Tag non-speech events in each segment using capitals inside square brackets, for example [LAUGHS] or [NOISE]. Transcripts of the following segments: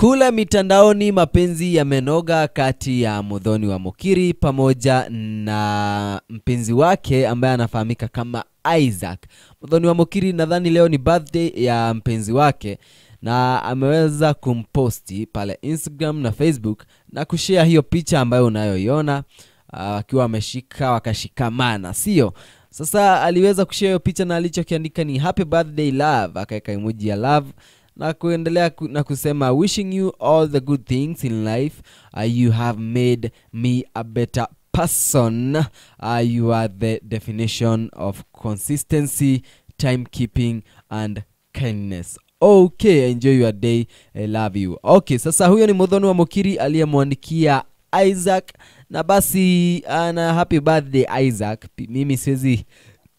Kule mitandaoni mapenzi yamenoga kati ya Muthoni wa Mukiri pamoja na mpenzi wake ambaye anafahamika kama Isaac. Muthoni wa Mukiri nadhani leo ni birthday ya mpenzi wake na ameweza kumposti pale Instagram na Facebook na kushare hiyo picha ambayo unayoiona akiwa ameshika wakashikamana, sio? Sasa aliweza kushare hiyo picha na alichokiandika ni happy birthday love, akaweka emoji ya love na kuendelea ku, na kusema wishing you all the good things in life. Uh, you have made me a better person. Uh, you are the definition of consistency timekeeping and kindness. Okay enjoy your day. I love you. Okay sasa huyo ni modhoni wa Mukiri aliyemwandikia Isaac. Na basi ana happy birthday Isaac. P mimi siwezi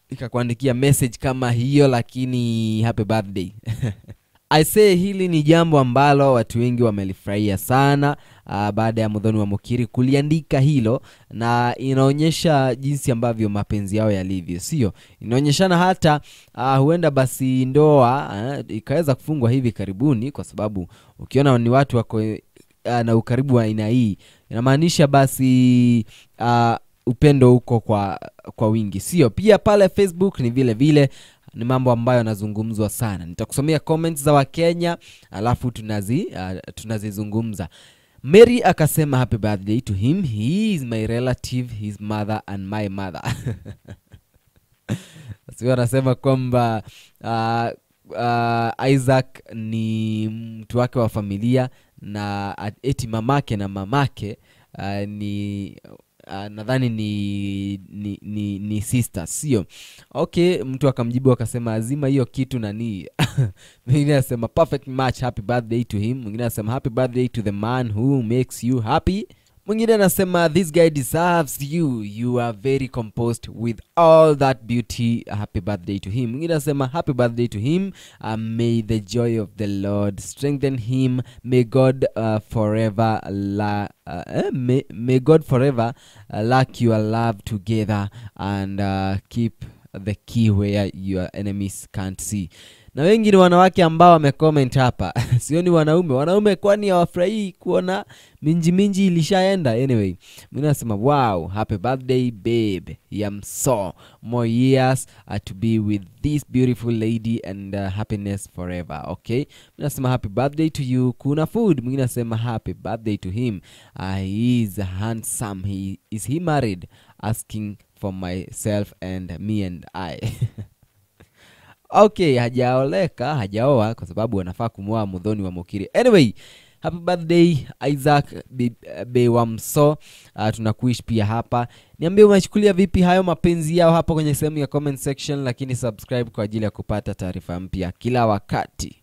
ikakuandikia message kama hiyo lakini happy birthday [LAUGHS] Say hili ni jambo ambalo watu wengi wamelifurahia sana uh, baada ya mudhoni wa Mukiri kuliandika hilo, na inaonyesha jinsi ambavyo mapenzi yao yalivyo, sio? Inaonyeshana hata uh, huenda basi ndoa uh, ikaweza kufungwa hivi karibuni, kwa sababu ukiona ni watu wako uh, na ukaribu wa aina hii, inamaanisha basi uh, upendo huko kwa, kwa wingi, sio? Pia pale Facebook ni vile vile ni mambo ambayo yanazungumzwa sana. Nitakusomea comments za Wakenya alafu tunazi uh, tunazizungumza. Mary akasema happy birthday to him. He is my relative, his mother and my mother. [LAUGHS] Sio anasema kwamba uh, uh, Isaac ni mtu wake wa familia na eti mamake na mamake uh, ni uh, nadhani ni, ni, ni, ni sister sio? Okay mtu akamjibu akasema azima hiyo kitu nani? [LAUGHS] Mwingine anasema perfect match happy birthday to him. Mwingine anasema happy birthday to the man who makes you happy. Mwingine anasema this guy deserves you. You are very composed with all that beauty. Happy birthday to him. Mwingine anasema happy birthday to him. Uh, may the joy of the lord strengthen him. May god uh, forever la, uh, eh, may, may god forever uh, lack your love together and uh, keep the key where your enemies can't see na wengi ni wanawake ambao wamecomment hapa. [LAUGHS] Sio ni wanaume. Wanaume kwani hawafurahii kuona minji minji ilishaenda? Anyway mi nasema wow happy birthday babe. Yamso. More years to be with this beautiful lady and uh, happiness forever. Okay? Mi nasema happy birthday to you. Kuna food. Mwingine nasema happy birthday to him. Uh, he is handsome. He, is he married? Asking for myself and me and i [LAUGHS] okay hajaoleka hajaoa kwa sababu anafaa kumwoa mudhoni wa mokiri anyway happy birthday isaac Be- bewamso. Uh, tunakuish pia hapa. Niambie umechukulia vipi hayo mapenzi yao hapo kwenye sehemu ya comment section lakini subscribe kwa ajili ya kupata taarifa mpya kila wakati